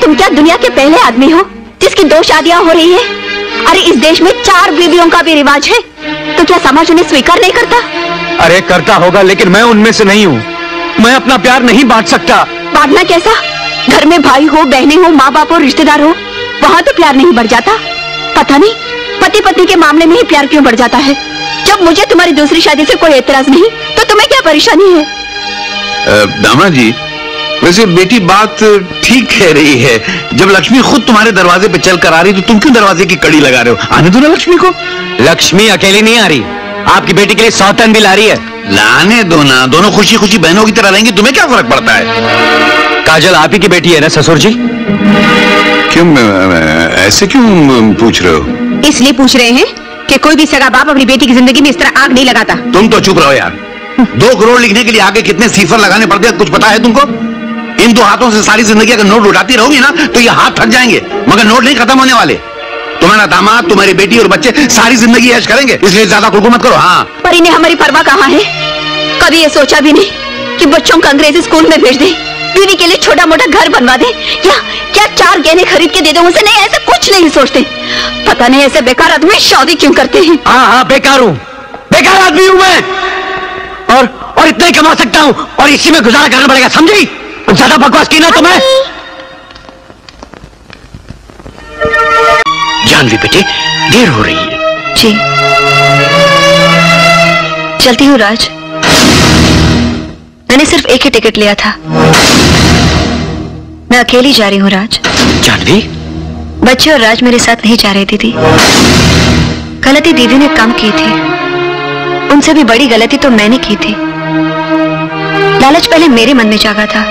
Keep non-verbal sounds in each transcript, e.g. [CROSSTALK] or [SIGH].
तुम क्या दुनिया के पहले आदमी हो जिसकी दो शादियाँ हो रही है? अरे इस देश में चार बीवियों का भी रिवाज है। तो क्या समाज उन्हें स्वीकार नहीं करता? अरे करता होगा लेकिन मैं उनमें से नहीं हूँ। मैं अपना प्यार नहीं बांट सकता। बांटना कैसा? घर में भाई हो बहने हो माँ बाप हो रिश्तेदार हो वहाँ तो प्यार नहीं बढ़ जाता। पता नहीं पति पत्नी के मामले में ही प्यार क्यों बढ़ जाता है? जब मुझे तुम्हारी दूसरी शादी से कोई एतराज़ नहीं तो तुम्हें क्या परेशानी है? दामा जी वैसे बेटी बात ठीक कह रही है। जब लक्ष्मी खुद तुम्हारे दरवाजे पे चल कर आ रही तो तुम क्यों दरवाजे की कड़ी लगा रहे हो? आने दो ना लक्ष्मी को। लक्ष्मी अकेली नहीं आ रही। आपकी बेटी के लिए सौतन भी ला रही है। लाने दो ना। दोनों खुशी खुशी बहनों की तरह रहेंगी तुम्हें क्या फ़र्क पड़ता है? काजल आप ही की बेटी है ना ससुर जी? क्यों ऐसे क्यों पूछ रहे हो? इसलिए पूछ रहे हैं कि कोई भी सगा बाप अपनी बेटी की ज़िंदगी में इस तरह आग नहीं लगाता। तुम तो चुप रहो यार। दो करोड़ लिखने के लिए आगे कितने सीफर लगाने पड़ते हैं कुछ पता है तुमको? इन दो हाथों से सारी ज़िंदगी अगर नोट उठाती रहोगी ना तो ये हाथ थक जाएँगे। मगर नोट नहीं खत्म होने वाले। तुम्हारा दामाद तुम्हारी बेटी और बच्चे सारी ज़िंदगी ऐश करेंगे इसलिए ज़्यादा कुड़कू मत करो हाँ। पर इन्हें हमारी परवाह कहाँ है? कभी ये सोचा भी नहीं कि बच्चों को अंग्रेज़ी स्कूल में भेज दे बीवी के लिए छोटा मोटा घर बनवा दे या क्या चार गहने खरीद के दे दो उसे नहीं ऐसा कुछ नहीं सोचते। पता नहीं ऐसे बेकार आदमी शादी क्यों करते हैं। हाँ हाँ बेकार हूँ। बेकार आदमी हूँ मैं। और और इतना ही कमा सकता हूँ और इसी में गुजारा करना पड़ेगा समझी? ज़्यादा बकवास की ना तुम्हें। जानवी बेटे देर हो रही है। जी। चलती हूँ राज। मैंने सिर्फ़ एक ही टिकट लिया था। मैं अकेली जा रही हूँ राज। जानवी? बच्चे और राज मेरे साथ नहीं जा रहे दीदी। गलती दीदी ने कम की थी। उनसे भी बड़ी गलती तो मैंने की थी। लालच पहले मेरे मन में जागा था।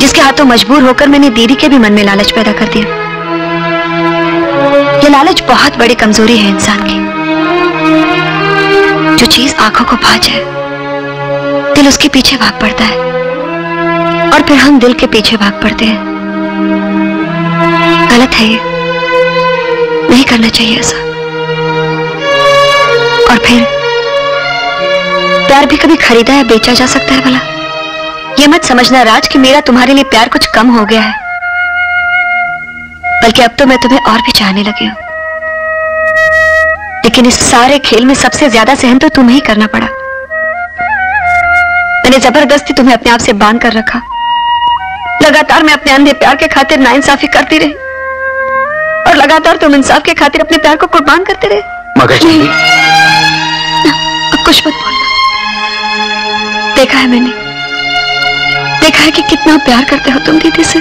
जिसके हाथों मजबूर होकर मैंने दीदी के भी मन में लालच पैदा कर दिया। ये लालच बहुत बड़ी कमज़ोरी है इंसान की। जो चीज़ आँखों को भा जाए दिल उसके पीछे भाग पड़ता है, और फिर हम दिल के पीछे भाग पड़ते हैं। गलत है ये। नहीं करना चाहिए ऐसा। और फिर प्यार भी कभी खरीदा या बेचा जा सकता है भला। ये मत समझना राज कि मेरा तुम्हारे लिए प्यार कुछ कम हो गया है। बल्कि अब तो मैं तुम्हें और भी चाहने लगी हूँ। लेकिन इस सारे खेल में सबसे ज़्यादा सहन तो तुम्हें ही करना पड़ा। मैंने ज़बरदस्ती तुम्हें अपने आप से बाँध कर रखा। लगातार मैं अपने अंधे प्यार के खातिर नाइंसाफी करती रही। और लगातार तुम इंसाफ के खातिर अपने प्यार को कुर्बान करते रहे। मगर अब कुछ मत बोलना। देखा है मैंने। देखा है कि कितना प्यार करते हो तुम दीदी से।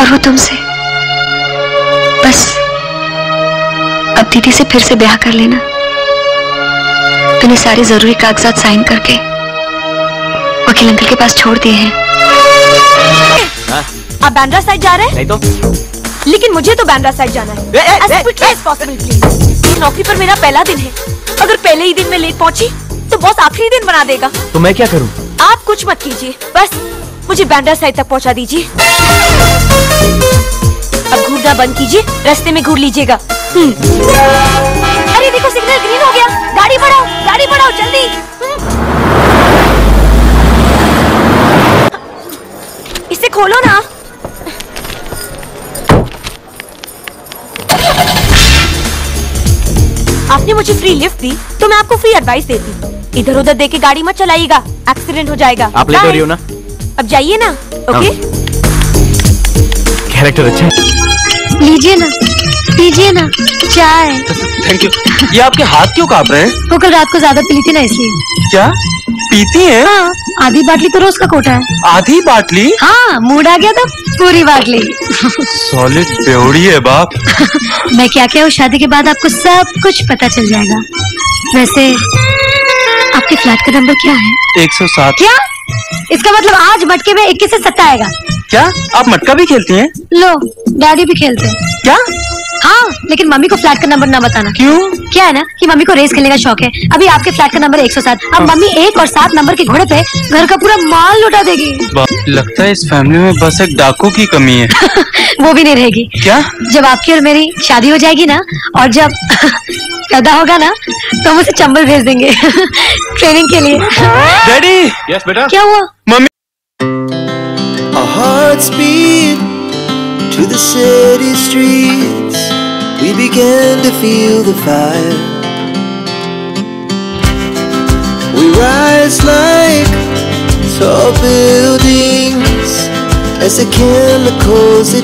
और वो तुमसे। बस अब दीदी से फिर से ब्याह कर लेना। मैंने सारे ज़रूरी कागजात साइन करके वकील अंकल के पास छोड़ दिए हैं। आप बैंड्रा साइड जा रहे हैं? नहीं तो? लेकिन मुझे तो बैंड्रा साइड जाना है। नौकरी पर मेरा पहला दिन है। अगर पहले ही दिन में लेट पहुँची तो बॉस आखिरी दिन बना देगा। तो मैं क्या करूँ? आप कुछ मत कीजिए। बस, मुझे बैंड्रा साइड तक पहुँचा दीजिए। अब घूरना बंद कीजिए, रास्ते में घूर लीजिएगा। हम्म। अरे देखो, सिग्नल ग्रीन हो गया। गाड़ी बढ़ाओ गाड़ी बढ़ाओ, जल्दी। इसे खोलो ना। आपने मुझे फ्री लिफ्ट दी तो मैं आपको फ्री एडवाइस देती इधर उधर देके गाड़ी मत चलाइएगा। एक्सीडेंट हो जाएगा। आप लेट हो रही हो ना। अब जाइए ना ओके कैरेक्टर अच्छा है। लीजिए ना पीजिए ना चाय। थैंक यू ये आपके हाथ क्यों काँप रहे हैं? वो कल रात को ज़्यादा पी ली थी ना इसलिए। क्या? पीती है? हाँ आधी बाटली तो रोज का कोटा है। आधी बाटली? हाँ मूड आ गया तो पूरी बाटली। सॉलिड बेवड़ी है बाप। [LAUGHS] मैं क्या क्या हूँ शादी के बाद आपको सब कुछ पता चल जाएगा। वैसे आपके फ्लैट का नंबर क्या है? 107 क्या? इसका मतलब आज मटके में इक्कीस से सत्ता आएगा। क्या? आप मटका भी खेलती हैं? लो डैडी भी खेलते हैं। क्या? हाँ लेकिन मम्मी को फ्लैट का नंबर ना बताना। क्यों? क्या है ना कि मम्मी को रेस खेलने का शौक है। अभी आपके फ्लैट का नंबर 107 अब मम्मी एक और सात नंबर के घोड़े पे घर का पूरा माल लुटा देगी। लगता है इस फैमिली में बस एक डाकू की कमी है। [LAUGHS] वो भी नहीं रहेगी। क्या? जब आपकी और मेरी शादी हो जाएगी ना और जब [LAUGHS] पैदा होगा ना तो हम उसे चंबल भेज देंगे। [LAUGHS] ट्रेनिंग के लिए। डैडी यस बेटा। क्या हुआ? Mummy Our hearts beat through the city streets, we began to feel the fire. We rise like tall buildings as the chemicals